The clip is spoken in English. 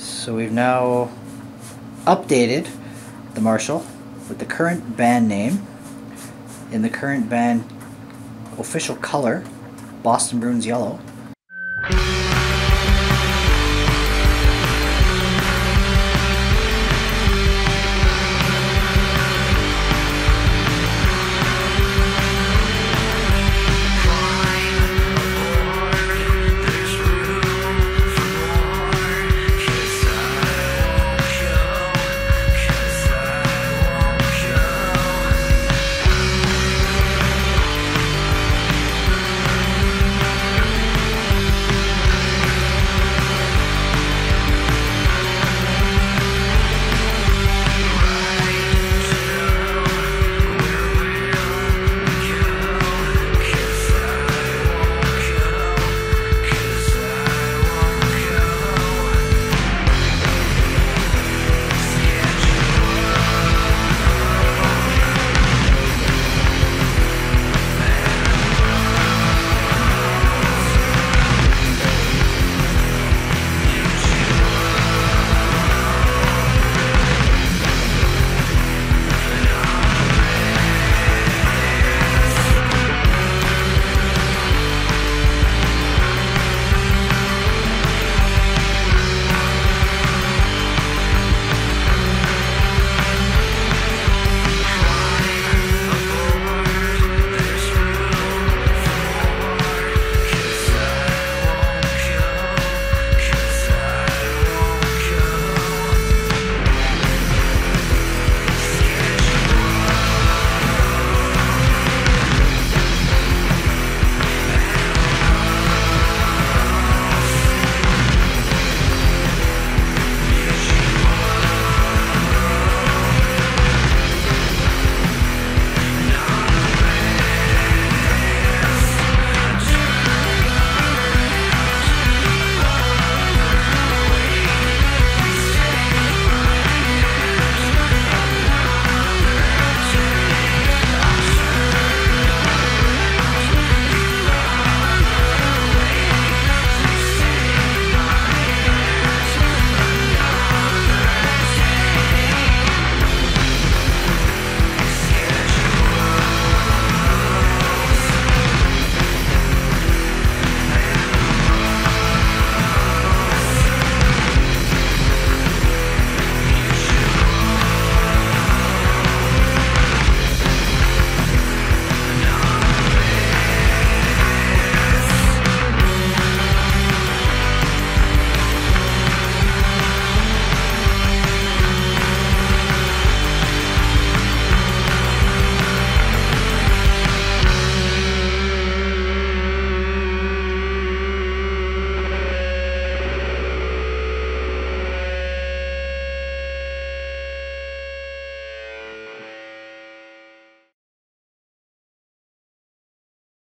So we've now updated the Marshall with the current band name in the current band official color, Boston Bruins yellow.